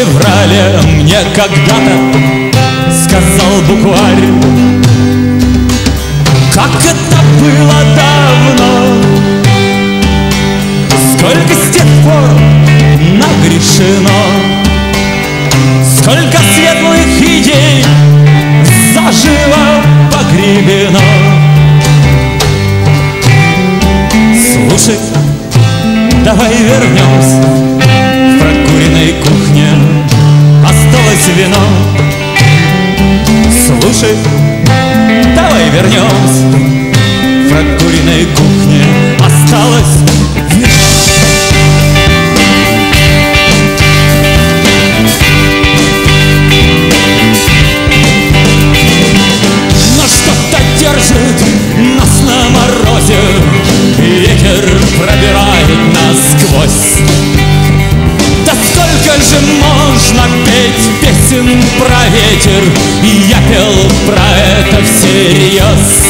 февраля мне когда-то сказал букварь, как это было давно. вино. Слушай, давай вернемся. В прокуренной кухне песен про ветер И я пел про это всерьез.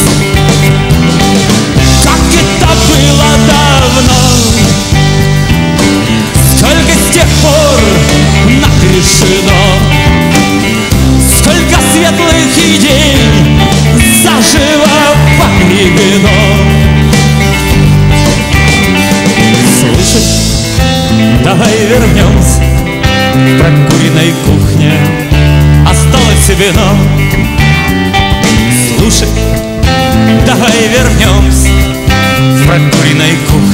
вино. Слушай, давай вернемся в прокуренной кухне.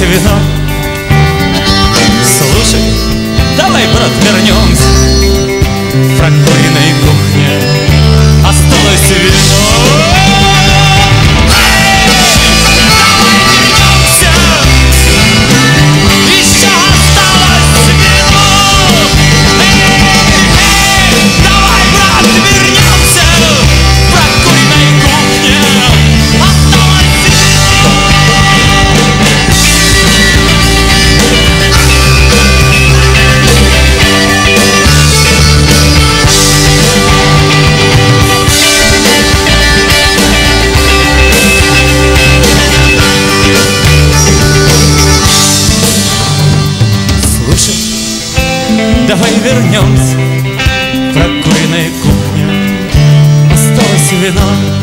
c'est maintenant Давай вернемся в прокуренной кухне. Осталось вино.